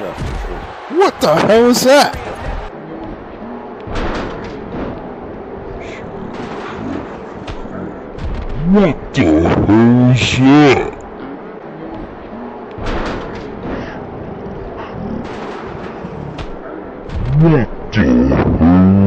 What the hell is that? What the hell is that? What the hell?